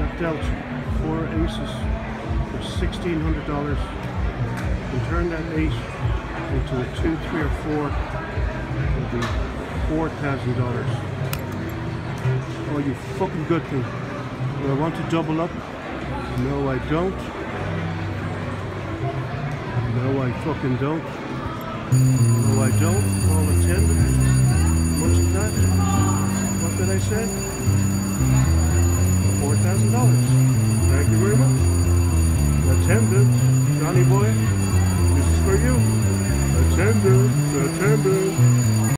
That dealt four aces for sixteen hundred dollars. And turn that ace into a two, three, or four will be four thousand dollars. Oh, you fucking good thing. Do I want to double up? No, I don't. No, I fucking don't. No, I don't. All. Much of that. What did I say? Johnny boy. This is for you. Attendant, attendant.